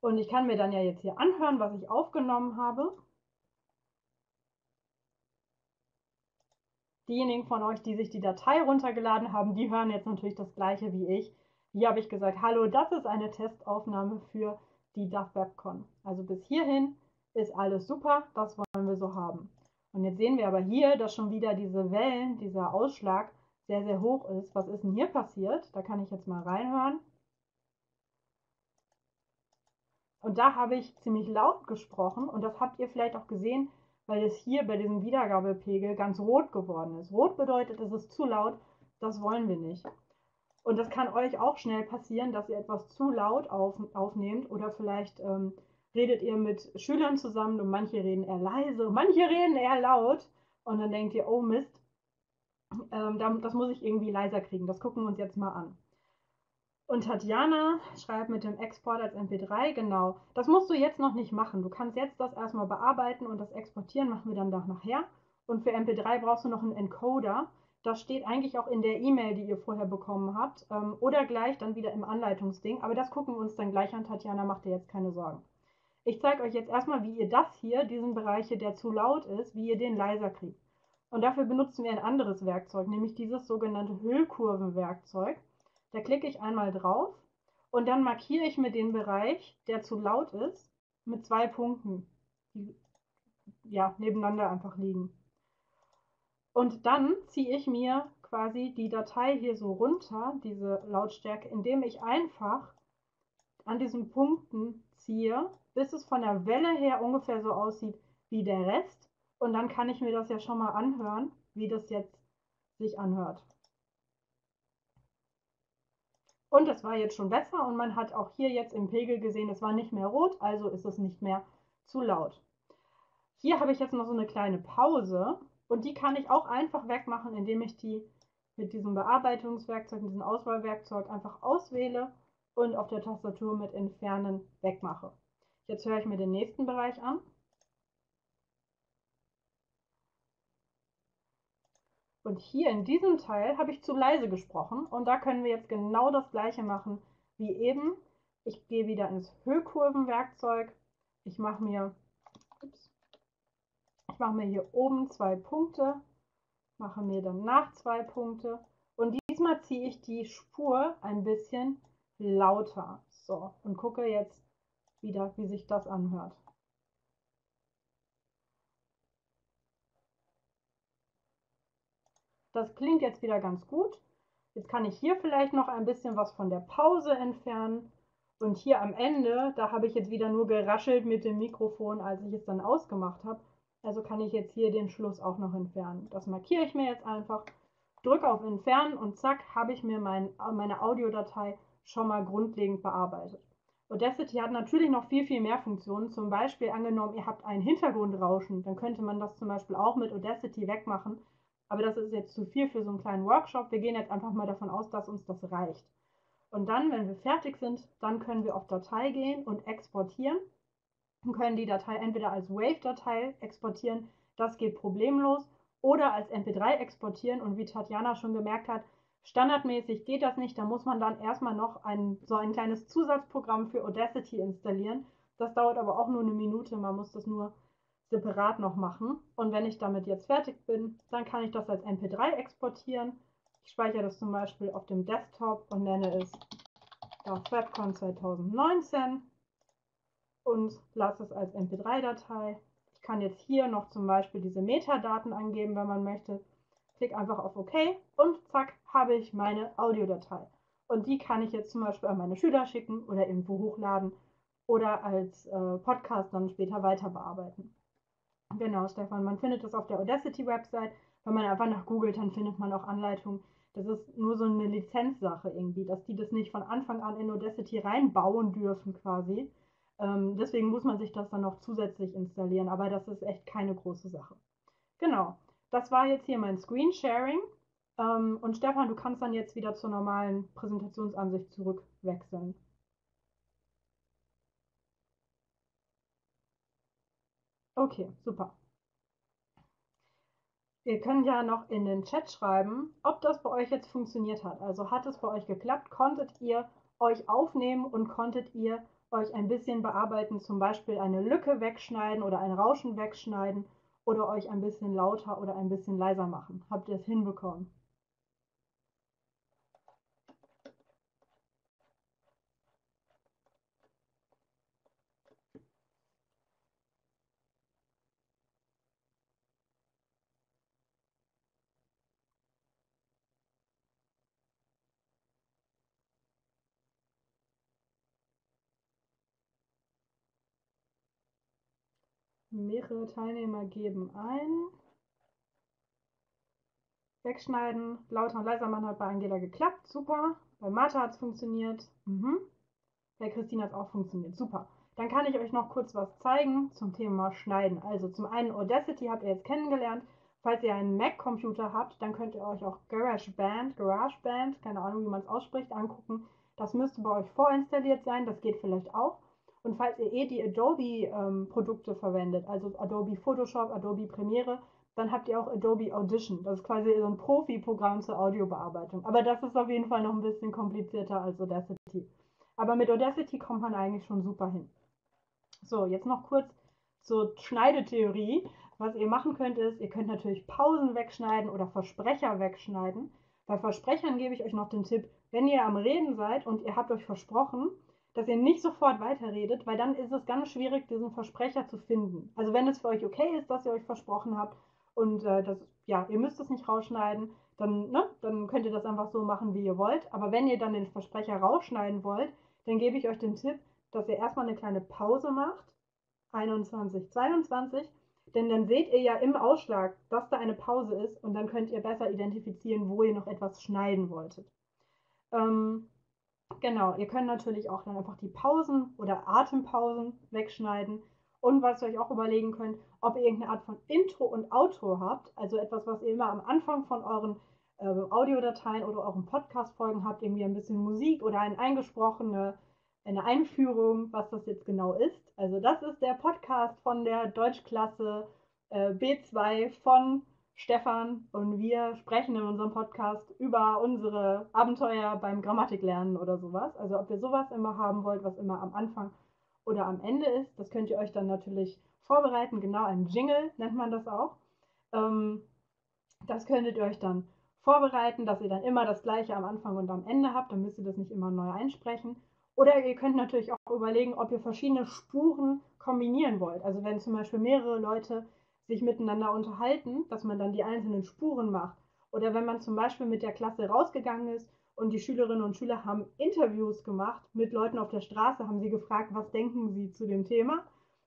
Und ich kann mir dann ja jetzt hier anhören, was ich aufgenommen habe. Diejenigen von euch, die sich die Datei runtergeladen haben, die hören jetzt natürlich das gleiche wie ich. Hier habe ich gesagt, hallo, das ist eine Testaufnahme für die DAF WebCon. Also bis hierhin ist alles super, das wollen wir so haben. Und jetzt sehen wir aber hier, dass schon wieder diese Wellen, dieser Ausschlag sehr, sehr hoch ist. Was ist denn hier passiert? Da kann ich jetzt mal reinhören. Und da habe ich ziemlich laut gesprochen und das habt ihr vielleicht auch gesehen, weil es hier bei diesem Wiedergabepegel ganz rot geworden ist. Rot bedeutet, es ist zu laut, das wollen wir nicht. Und das kann euch auch schnell passieren, dass ihr etwas zu laut auf, aufnehmt oder vielleicht ähm, redet ihr mit Schülern zusammen und manche reden eher leise, manche reden eher laut und dann denkt ihr, oh Mist, ähm, das muss ich irgendwie leiser kriegen. Das gucken wir uns jetzt mal an. Und Tatjana schreibt mit dem Export als MP3, genau. Das musst du jetzt noch nicht machen. Du kannst jetzt das erstmal bearbeiten und das Exportieren machen wir dann doch nachher. Und für MP3 brauchst du noch einen Encoder. Das steht eigentlich auch in der E-Mail, die ihr vorher bekommen habt. Ähm, oder gleich dann wieder im Anleitungsding. Aber das gucken wir uns dann gleich an. Tatjana, macht dir jetzt keine Sorgen. Ich zeige euch jetzt erstmal, wie ihr das hier, diesen Bereich der zu laut ist, wie ihr den leiser kriegt. Und dafür benutzen wir ein anderes Werkzeug, nämlich dieses sogenannte Hüllkurvenwerkzeug. Da klicke ich einmal drauf und dann markiere ich mir den Bereich, der zu laut ist, mit zwei Punkten, die ja, nebeneinander einfach liegen. Und dann ziehe ich mir quasi die Datei hier so runter, diese Lautstärke, indem ich einfach an diesen Punkten ziehe, bis es von der Welle her ungefähr so aussieht wie der Rest. Und dann kann ich mir das ja schon mal anhören, wie das jetzt sich anhört. Und das war jetzt schon besser und man hat auch hier jetzt im Pegel gesehen, es war nicht mehr rot, also ist es nicht mehr zu laut. Hier habe ich jetzt noch so eine kleine Pause und die kann ich auch einfach wegmachen, indem ich die mit diesem Bearbeitungswerkzeug, mit diesem Auswahlwerkzeug einfach auswähle und auf der Tastatur mit Entfernen wegmache. Jetzt höre ich mir den nächsten Bereich an. Und hier in diesem Teil habe ich zu leise gesprochen und da können wir jetzt genau das gleiche machen wie eben. Ich gehe wieder ins Höhekurvenwerkzeug ich mache mir, ups, ich mache mir hier oben zwei Punkte, mache mir dann nach zwei Punkte und diesmal ziehe ich die Spur ein bisschen lauter. So, und gucke jetzt wieder, wie sich das anhört. Das klingt jetzt wieder ganz gut. Jetzt kann ich hier vielleicht noch ein bisschen was von der Pause entfernen. Und hier am Ende, da habe ich jetzt wieder nur geraschelt mit dem Mikrofon, als ich es dann ausgemacht habe. Also kann ich jetzt hier den Schluss auch noch entfernen. Das markiere ich mir jetzt einfach, drücke auf Entfernen und zack, habe ich mir mein, meine Audiodatei schon mal grundlegend bearbeitet. Audacity hat natürlich noch viel, viel mehr Funktionen. Zum Beispiel angenommen, ihr habt ein Hintergrundrauschen, dann könnte man das zum Beispiel auch mit Audacity wegmachen aber das ist jetzt zu viel für so einen kleinen Workshop. Wir gehen jetzt einfach mal davon aus, dass uns das reicht. Und dann, wenn wir fertig sind, dann können wir auf Datei gehen und exportieren und können die Datei entweder als Wave-Datei exportieren, das geht problemlos, oder als MP3 exportieren. Und wie Tatjana schon gemerkt hat, standardmäßig geht das nicht. Da muss man dann erstmal noch ein, so ein kleines Zusatzprogramm für Audacity installieren. Das dauert aber auch nur eine Minute. Man muss das nur separat noch machen. Und wenn ich damit jetzt fertig bin, dann kann ich das als MP3 exportieren. Ich speichere das zum Beispiel auf dem Desktop und nenne es WebCon 2019 und lasse es als MP3-Datei. Ich kann jetzt hier noch zum Beispiel diese Metadaten angeben, wenn man möchte. Klick einfach auf OK und zack, habe ich meine Audiodatei. Und die kann ich jetzt zum Beispiel an meine Schüler schicken oder irgendwo hochladen oder als äh, Podcast dann später weiter bearbeiten. Genau, Stefan. Man findet das auf der Audacity-Website. Wenn man einfach nach googelt, dann findet man auch Anleitungen. Das ist nur so eine Lizenzsache irgendwie, dass die das nicht von Anfang an in Audacity reinbauen dürfen quasi. Ähm, deswegen muss man sich das dann noch zusätzlich installieren, aber das ist echt keine große Sache. Genau, das war jetzt hier mein Screensharing. Ähm, und Stefan, du kannst dann jetzt wieder zur normalen Präsentationsansicht zurückwechseln. Okay, super. Ihr könnt ja noch in den Chat schreiben, ob das bei euch jetzt funktioniert hat. Also hat es bei euch geklappt? Konntet ihr euch aufnehmen und konntet ihr euch ein bisschen bearbeiten, zum Beispiel eine Lücke wegschneiden oder ein Rauschen wegschneiden oder euch ein bisschen lauter oder ein bisschen leiser machen? Habt ihr es hinbekommen? Mehrere Teilnehmer geben ein. Wegschneiden, lauter und leiser machen hat bei Angela geklappt. Super. Bei Martha hat es funktioniert. Mhm. Bei Christine hat es auch funktioniert. Super. Dann kann ich euch noch kurz was zeigen zum Thema Schneiden. Also zum einen Audacity habt ihr jetzt kennengelernt. Falls ihr einen Mac-Computer habt, dann könnt ihr euch auch GarageBand, GarageBand, keine Ahnung, wie man es ausspricht, angucken. Das müsste bei euch vorinstalliert sein. Das geht vielleicht auch. Und falls ihr eh die Adobe-Produkte ähm, verwendet, also Adobe Photoshop, Adobe Premiere, dann habt ihr auch Adobe Audition. Das ist quasi so ein Profi-Programm zur Audiobearbeitung. Aber das ist auf jeden Fall noch ein bisschen komplizierter als Audacity. Aber mit Audacity kommt man eigentlich schon super hin. So, jetzt noch kurz zur Schneidetheorie. Was ihr machen könnt, ist, ihr könnt natürlich Pausen wegschneiden oder Versprecher wegschneiden. Bei Versprechern gebe ich euch noch den Tipp, wenn ihr am Reden seid und ihr habt euch versprochen, dass ihr nicht sofort weiterredet, weil dann ist es ganz schwierig, diesen Versprecher zu finden. Also wenn es für euch okay ist, dass ihr euch versprochen habt und äh, das, ja, ihr müsst es nicht rausschneiden, dann, ne, dann könnt ihr das einfach so machen, wie ihr wollt. Aber wenn ihr dann den Versprecher rausschneiden wollt, dann gebe ich euch den Tipp, dass ihr erstmal eine kleine Pause macht, 21, 22, denn dann seht ihr ja im Ausschlag, dass da eine Pause ist und dann könnt ihr besser identifizieren, wo ihr noch etwas schneiden wolltet. Ähm, Genau, ihr könnt natürlich auch dann einfach die Pausen oder Atempausen wegschneiden. Und was ihr euch auch überlegen könnt, ob ihr irgendeine Art von Intro und Outro habt, also etwas, was ihr immer am Anfang von euren äh, Audiodateien oder euren Podcast-Folgen habt, irgendwie ein bisschen Musik oder eine eingesprochene eine Einführung, was das jetzt genau ist. Also das ist der Podcast von der Deutschklasse äh, B2 von Stefan und wir sprechen in unserem Podcast über unsere Abenteuer beim Grammatiklernen oder sowas. Also ob ihr sowas immer haben wollt, was immer am Anfang oder am Ende ist. Das könnt ihr euch dann natürlich vorbereiten. Genau, ein Jingle nennt man das auch. Ähm, das könntet ihr euch dann vorbereiten, dass ihr dann immer das gleiche am Anfang und am Ende habt. Dann müsst ihr das nicht immer neu einsprechen. Oder ihr könnt natürlich auch überlegen, ob ihr verschiedene Spuren kombinieren wollt. Also wenn zum Beispiel mehrere Leute sich miteinander unterhalten, dass man dann die einzelnen Spuren macht. Oder wenn man zum Beispiel mit der Klasse rausgegangen ist und die Schülerinnen und Schüler haben Interviews gemacht mit Leuten auf der Straße, haben sie gefragt, was denken sie zu dem Thema,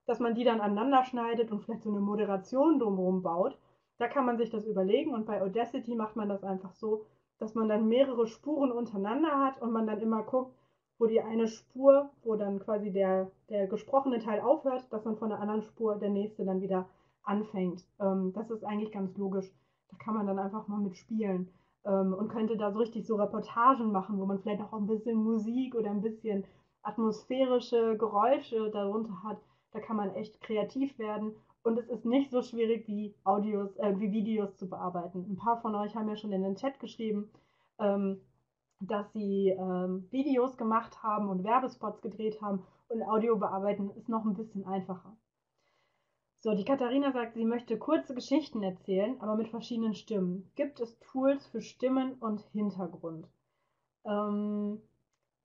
dass man die dann aneinander schneidet und vielleicht so eine Moderation drumherum baut. Da kann man sich das überlegen und bei Audacity macht man das einfach so, dass man dann mehrere Spuren untereinander hat und man dann immer guckt, wo die eine Spur, wo dann quasi der, der gesprochene Teil aufhört, dass man von der anderen Spur der nächste dann wieder anfängt. Ähm, das ist eigentlich ganz logisch. Da kann man dann einfach mal mitspielen ähm, und könnte da so richtig so Reportagen machen, wo man vielleicht auch ein bisschen Musik oder ein bisschen atmosphärische Geräusche darunter hat. Da kann man echt kreativ werden und es ist nicht so schwierig wie Audios, äh, wie Videos zu bearbeiten. Ein paar von euch haben ja schon in den Chat geschrieben, ähm, dass sie ähm, Videos gemacht haben und Werbespots gedreht haben und Audio bearbeiten ist noch ein bisschen einfacher. So, die Katharina sagt, sie möchte kurze Geschichten erzählen, aber mit verschiedenen Stimmen. Gibt es Tools für Stimmen und Hintergrund? Ähm,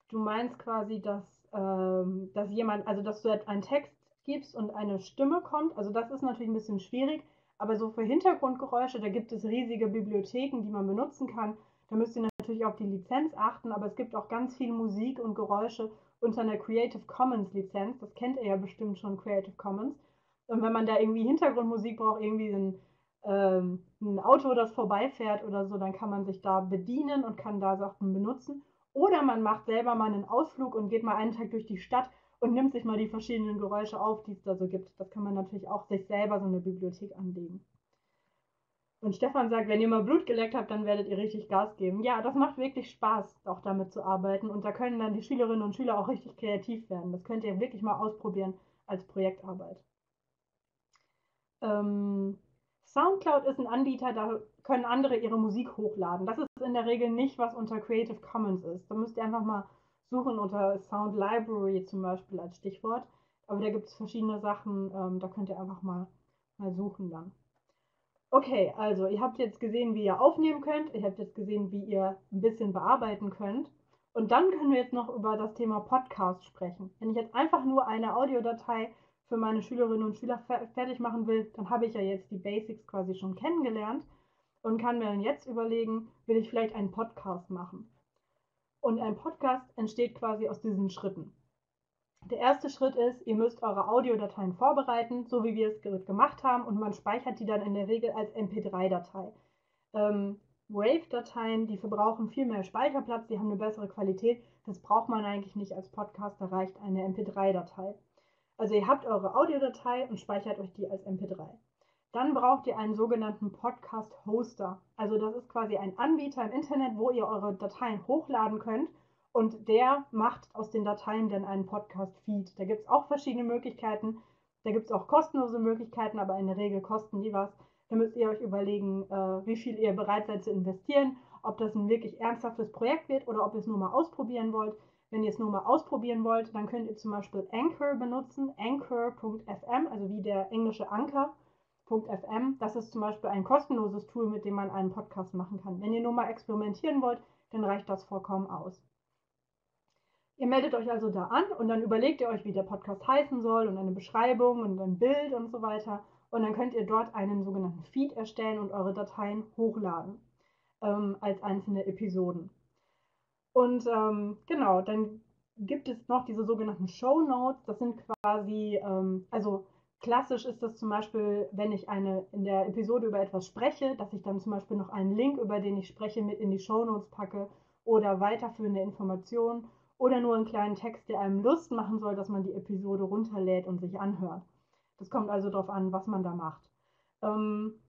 du meinst quasi, dass, ähm, dass jemand, also dass du einen Text gibst und eine Stimme kommt. Also das ist natürlich ein bisschen schwierig, aber so für Hintergrundgeräusche, da gibt es riesige Bibliotheken, die man benutzen kann. Da müsst ihr natürlich auf die Lizenz achten, aber es gibt auch ganz viel Musik und Geräusche unter einer Creative Commons Lizenz. Das kennt ihr ja bestimmt schon, Creative Commons. Und wenn man da irgendwie Hintergrundmusik braucht, irgendwie ein, ähm, ein Auto, das vorbeifährt oder so, dann kann man sich da bedienen und kann da Sachen benutzen. Oder man macht selber mal einen Ausflug und geht mal einen Tag durch die Stadt und nimmt sich mal die verschiedenen Geräusche auf, die es da so gibt. Das kann man natürlich auch sich selber so eine Bibliothek anlegen. Und Stefan sagt, wenn ihr mal Blut geleckt habt, dann werdet ihr richtig Gas geben. Ja, das macht wirklich Spaß, auch damit zu arbeiten. Und da können dann die Schülerinnen und Schüler auch richtig kreativ werden. Das könnt ihr wirklich mal ausprobieren als Projektarbeit. Ähm, Soundcloud ist ein Anbieter, da können andere ihre Musik hochladen. Das ist in der Regel nicht, was unter Creative Commons ist. Da müsst ihr einfach mal suchen unter Sound Library zum Beispiel als Stichwort. Aber da gibt es verschiedene Sachen, ähm, da könnt ihr einfach mal, mal suchen dann. Okay, also ihr habt jetzt gesehen, wie ihr aufnehmen könnt. Ihr habt jetzt gesehen, wie ihr ein bisschen bearbeiten könnt. Und dann können wir jetzt noch über das Thema Podcast sprechen. Wenn ich jetzt einfach nur eine Audiodatei für meine Schülerinnen und Schüler fertig machen will, dann habe ich ja jetzt die Basics quasi schon kennengelernt und kann mir dann jetzt überlegen, will ich vielleicht einen Podcast machen. Und ein Podcast entsteht quasi aus diesen Schritten. Der erste Schritt ist, ihr müsst eure Audiodateien vorbereiten, so wie wir es gemacht haben, und man speichert die dann in der Regel als MP3-Datei. Ähm, Wave-Dateien, die verbrauchen viel mehr Speicherplatz, die haben eine bessere Qualität. Das braucht man eigentlich nicht als Podcast, da reicht eine MP3-Datei. Also ihr habt eure Audiodatei und speichert euch die als MP3. Dann braucht ihr einen sogenannten Podcast-Hoster. Also das ist quasi ein Anbieter im Internet, wo ihr eure Dateien hochladen könnt und der macht aus den Dateien dann einen Podcast-Feed. Da gibt es auch verschiedene Möglichkeiten. Da gibt es auch kostenlose Möglichkeiten, aber in der Regel kosten die was. Da müsst ihr euch überlegen, äh, wie viel ihr bereit seid zu investieren, ob das ein wirklich ernsthaftes Projekt wird oder ob ihr es nur mal ausprobieren wollt. Wenn ihr es nur mal ausprobieren wollt, dann könnt ihr zum Beispiel Anchor benutzen, anchor.fm, also wie der englische Anchor.fm. Das ist zum Beispiel ein kostenloses Tool, mit dem man einen Podcast machen kann. Wenn ihr nur mal experimentieren wollt, dann reicht das vollkommen aus. Ihr meldet euch also da an und dann überlegt ihr euch, wie der Podcast heißen soll und eine Beschreibung und ein Bild und so weiter. Und dann könnt ihr dort einen sogenannten Feed erstellen und eure Dateien hochladen ähm, als einzelne Episoden. Und ähm, genau, dann gibt es noch diese sogenannten Show Notes. Das sind quasi, ähm, also klassisch ist das zum Beispiel, wenn ich eine in der Episode über etwas spreche, dass ich dann zum Beispiel noch einen Link, über den ich spreche, mit in die Show Notes packe oder weiterführende Informationen oder nur einen kleinen Text, der einem Lust machen soll, dass man die Episode runterlädt und sich anhört. Das kommt also darauf an, was man da macht. Ähm,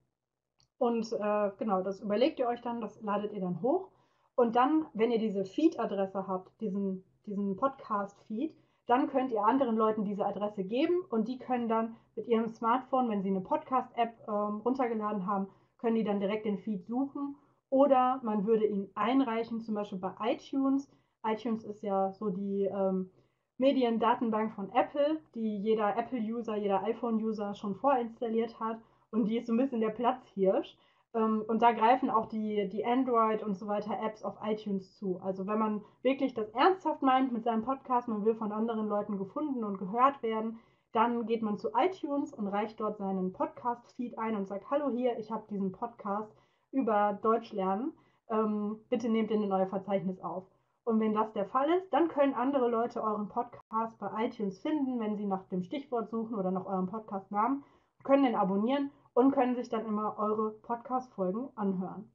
und äh, genau, das überlegt ihr euch dann, das ladet ihr dann hoch. Und dann, wenn ihr diese Feed-Adresse habt, diesen, diesen Podcast-Feed, dann könnt ihr anderen Leuten diese Adresse geben und die können dann mit ihrem Smartphone, wenn sie eine Podcast-App ähm, runtergeladen haben, können die dann direkt den Feed suchen oder man würde ihn einreichen, zum Beispiel bei iTunes. iTunes ist ja so die ähm, Mediendatenbank von Apple, die jeder Apple-User, jeder iPhone-User schon vorinstalliert hat. Und die ist so ein bisschen der Platzhirsch. Ähm, und da greifen auch die, die Android und so weiter Apps auf iTunes zu. Also wenn man wirklich das ernsthaft meint mit seinem Podcast, man will von anderen Leuten gefunden und gehört werden, dann geht man zu iTunes und reicht dort seinen Podcast-Feed ein und sagt, hallo hier, ich habe diesen Podcast über Deutsch lernen. Ähm, bitte nehmt ihn in euer Verzeichnis auf. Und wenn das der Fall ist, dann können andere Leute euren Podcast bei iTunes finden, wenn sie nach dem Stichwort suchen oder nach eurem Podcast-Namen, können den abonnieren und können sich dann immer eure Podcast-Folgen anhören.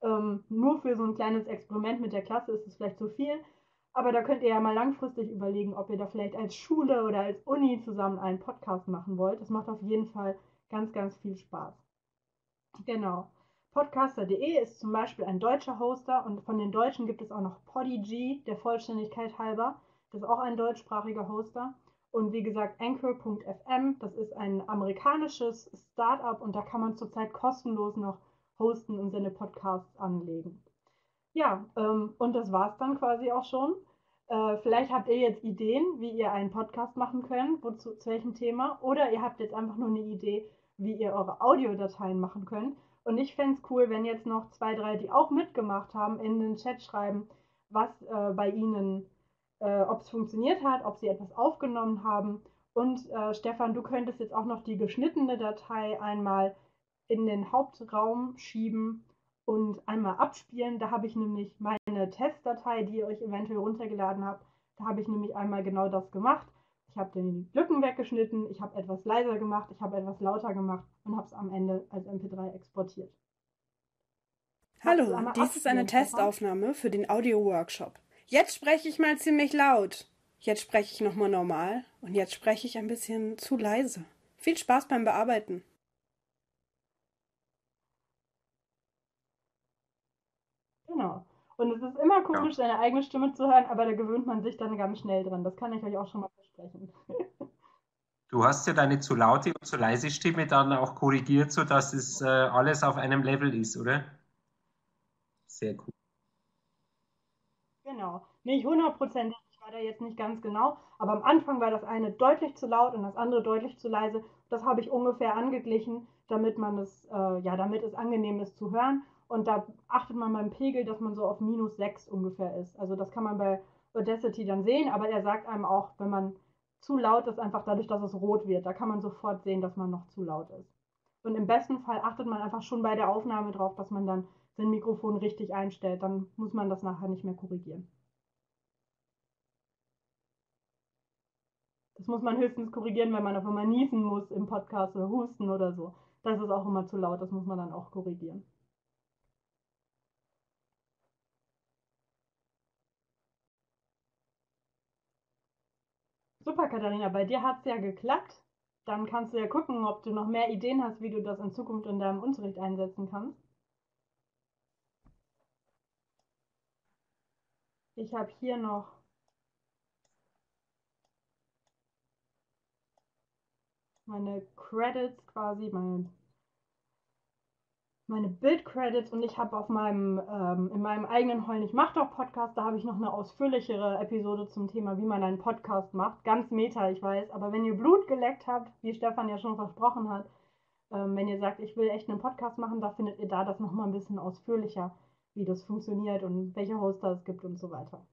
Ähm, nur für so ein kleines Experiment mit der Klasse ist es vielleicht zu viel, aber da könnt ihr ja mal langfristig überlegen, ob ihr da vielleicht als Schule oder als Uni zusammen einen Podcast machen wollt. Das macht auf jeden Fall ganz, ganz viel Spaß. Genau. Podcaster.de ist zum Beispiel ein deutscher Hoster und von den Deutschen gibt es auch noch Podigy, der Vollständigkeit halber. Das ist auch ein deutschsprachiger Hoster. Und wie gesagt, Anchor.fm, das ist ein amerikanisches Startup und da kann man zurzeit kostenlos noch hosten und seine Podcasts anlegen. Ja, ähm, und das war es dann quasi auch schon. Äh, vielleicht habt ihr jetzt Ideen, wie ihr einen Podcast machen könnt, wozu, zu welchem Thema. Oder ihr habt jetzt einfach nur eine Idee, wie ihr eure Audiodateien machen könnt. Und ich fände es cool, wenn jetzt noch zwei, drei, die auch mitgemacht haben, in den Chat schreiben, was äh, bei ihnen äh, ob es funktioniert hat, ob sie etwas aufgenommen haben. Und äh, Stefan, du könntest jetzt auch noch die geschnittene Datei einmal in den Hauptraum schieben und einmal abspielen. Da habe ich nämlich meine Testdatei, die ihr euch eventuell runtergeladen habt, da habe ich nämlich einmal genau das gemacht. Ich habe die Lücken weggeschnitten, ich habe etwas leiser gemacht, ich habe etwas lauter gemacht und habe es am Ende als MP3 exportiert. Hallo, dies ist eine Testaufnahme für den Audio-Workshop. Jetzt spreche ich mal ziemlich laut. Jetzt spreche ich nochmal normal. Und jetzt spreche ich ein bisschen zu leise. Viel Spaß beim Bearbeiten. Genau. Und es ist immer komisch, ja. seine eigene Stimme zu hören, aber da gewöhnt man sich dann ganz schnell dran. Das kann ich euch auch schon mal versprechen. Du hast ja deine zu laute und zu leise Stimme dann auch korrigiert, sodass es äh, alles auf einem Level ist, oder? Sehr cool. Genau. Nicht hundertprozentig, ich war da jetzt nicht ganz genau, aber am Anfang war das eine deutlich zu laut und das andere deutlich zu leise. Das habe ich ungefähr angeglichen, damit man es, äh, ja, damit es angenehm ist zu hören. Und da achtet man beim Pegel, dass man so auf minus 6 ungefähr ist. Also das kann man bei Audacity dann sehen, aber er sagt einem auch, wenn man zu laut ist, einfach dadurch, dass es rot wird. Da kann man sofort sehen, dass man noch zu laut ist. Und im besten Fall achtet man einfach schon bei der Aufnahme drauf, dass man dann sein Mikrofon richtig einstellt, dann muss man das nachher nicht mehr korrigieren. Das muss man höchstens korrigieren, wenn man auf einmal niesen muss im Podcast oder husten oder so. Das ist auch immer zu laut, das muss man dann auch korrigieren. Super, Katharina, bei dir hat es ja geklappt. Dann kannst du ja gucken, ob du noch mehr Ideen hast, wie du das in Zukunft in deinem Unterricht einsetzen kannst. Ich habe hier noch meine Credits quasi, meine, meine Bildcredits und ich habe auf meinem, ähm, in meinem eigenen Heul nicht macht doch Podcast, da habe ich noch eine ausführlichere Episode zum Thema, wie man einen Podcast macht. Ganz meta, ich weiß, aber wenn ihr Blut geleckt habt, wie Stefan ja schon versprochen hat, ähm, wenn ihr sagt, ich will echt einen Podcast machen, da findet ihr da das nochmal ein bisschen ausführlicher wie das funktioniert und welche Hoster es gibt und so weiter.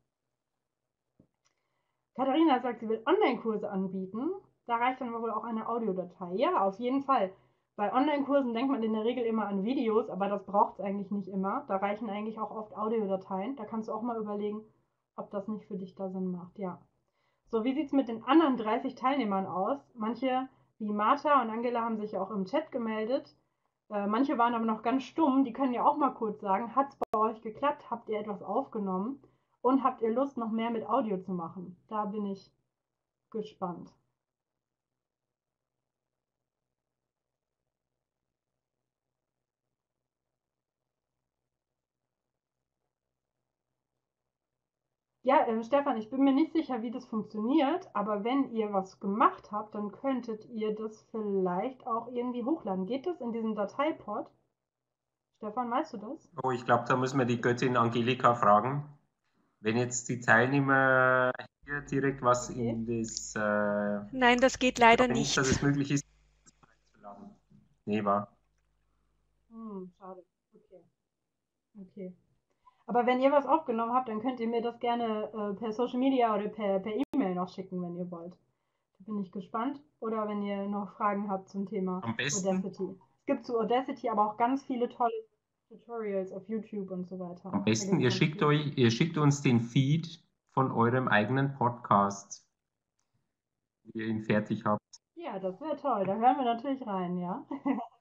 Katharina sagt, sie will Online-Kurse anbieten. Da reicht dann wohl auch eine Audiodatei. Ja, auf jeden Fall. Bei Online-Kursen denkt man in der Regel immer an Videos, aber das braucht es eigentlich nicht immer. Da reichen eigentlich auch oft Audiodateien. Da kannst du auch mal überlegen, ob das nicht für dich da Sinn macht. Ja. So, wie sieht es mit den anderen 30 Teilnehmern aus? Manche, wie Martha und Angela, haben sich ja auch im Chat gemeldet. Äh, manche waren aber noch ganz stumm, die können ja auch mal kurz sagen, hat es bei euch geklappt? Habt ihr etwas aufgenommen? Und habt ihr Lust, noch mehr mit Audio zu machen? Da bin ich gespannt. Ja, ähm, Stefan, ich bin mir nicht sicher, wie das funktioniert, aber wenn ihr was gemacht habt, dann könntet ihr das vielleicht auch irgendwie hochladen. Geht das in diesem Dateiport? Stefan, weißt du das? Oh, ich glaube, da müssen wir die Göttin Angelika fragen. Wenn jetzt die Teilnehmer hier direkt was Okay. in das. Äh, Nein, das geht leider nicht, nicht. dass es möglich ist, einzuladen. Nee, war. Hm, schade. Okay. Okay. Aber wenn ihr was aufgenommen habt, dann könnt ihr mir das gerne äh, per Social Media oder per, per E-Mail noch schicken, wenn ihr wollt. Da bin ich gespannt. Oder wenn ihr noch Fragen habt zum Thema Am besten- Audacity. Es gibt zu Audacity aber auch ganz viele tolle Tutorials auf YouTube und so weiter. Am besten, gibt's ihr schickt viel. euch, ihr schickt uns den Feed von eurem eigenen Podcast, wie ihr ihn fertig habt. Ja, das wäre toll. Da hören wir natürlich rein, ja.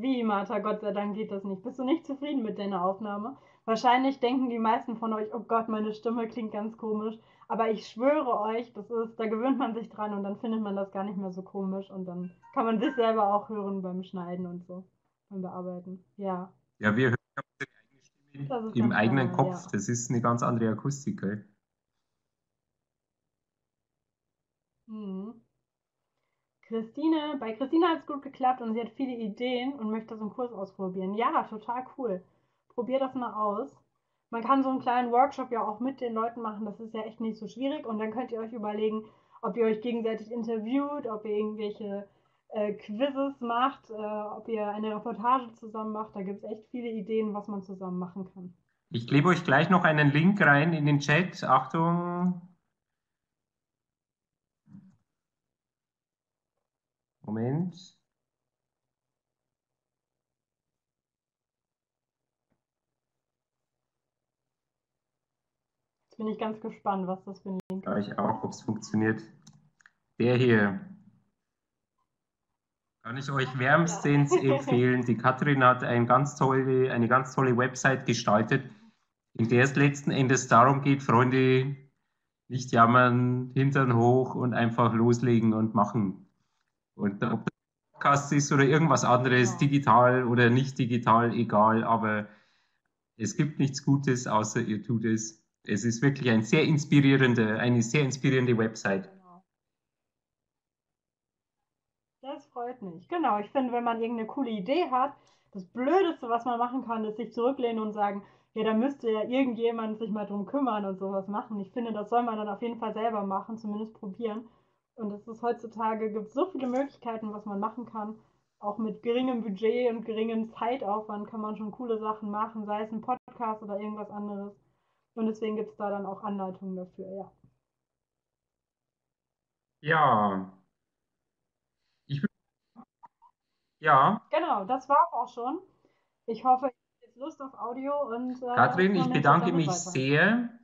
Wie, Martha, Gott sei Dank geht das nicht. Bist du nicht zufrieden mit deiner Aufnahme? Wahrscheinlich denken die meisten von euch, oh Gott, meine Stimme klingt ganz komisch. Aber ich schwöre euch, das ist, da gewöhnt man sich dran und dann findet man das gar nicht mehr so komisch und dann kann man sich selber auch hören beim Schneiden und so, beim Bearbeiten. Ja. Ja, wir hören unsere eigene Stimme im eigenen normal, Kopf. ja. Das ist eine ganz andere Akustik, gell? Mhm. Christine, bei Christine hat es gut geklappt und sie hat viele Ideen und möchte so einen Kurs ausprobieren. Ja, total cool. Probier das mal aus. Man kann so einen kleinen Workshop ja auch mit den Leuten machen, das ist ja echt nicht so schwierig. Und dann könnt ihr euch überlegen, ob ihr euch gegenseitig interviewt, ob ihr irgendwelche äh, Quizzes macht, äh, ob ihr eine Reportage zusammen macht. Da gibt es echt viele Ideen, was man zusammen machen kann. Ich klebe euch gleich noch einen Link rein in den Chat. Achtung. Moment. Jetzt bin ich ganz gespannt, was das für ein Link ist. ich auch, ob es funktioniert. Der hier. Kann ich euch wärmstens empfehlen. Die Katrin hat ein ganz tolle, eine ganz tolle Website gestaltet, in der es letzten Endes darum geht, Freunde, nicht jammern, Hintern hoch und einfach loslegen und machen. Und ob das Podcast ist oder irgendwas anderes, digital oder nicht digital, egal, aber es gibt nichts Gutes, außer ihr tut es. Es ist wirklich ein sehr inspirierende, eine sehr inspirierende Website. Genau. Das freut mich. Genau, ich finde, wenn man irgendeine coole Idee hat, das Blödeste, was man machen kann, ist sich zurücklehnen und sagen, ja, da müsste ja irgendjemand sich mal drum kümmern und sowas machen. Ich finde, das soll man dann auf jeden Fall selber machen, zumindest probieren. Und es ist heutzutage, gibt so viele Möglichkeiten, was man machen kann. Auch mit geringem Budget und geringem Zeitaufwand kann man schon coole Sachen machen, sei es ein Podcast oder irgendwas anderes. Und deswegen gibt es da dann auch Anleitungen dafür, ja. Ja. Ich ja, Genau, das war's auch schon. Ich hoffe, ihr habt jetzt Lust auf Audio und äh, Katrin, ich bedanke mich weiter. sehr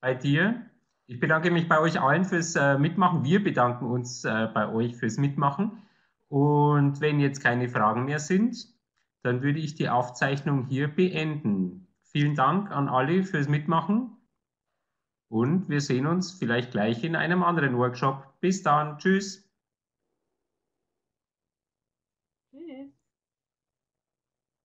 bei dir. Ich bedanke mich bei euch allen fürs äh, Mitmachen. Wir bedanken uns äh, bei euch fürs Mitmachen. Und wenn jetzt keine Fragen mehr sind, dann würde ich die Aufzeichnung hier beenden. Vielen Dank an alle fürs Mitmachen und wir sehen uns vielleicht gleich in einem anderen Workshop. Bis dann. Tschüss.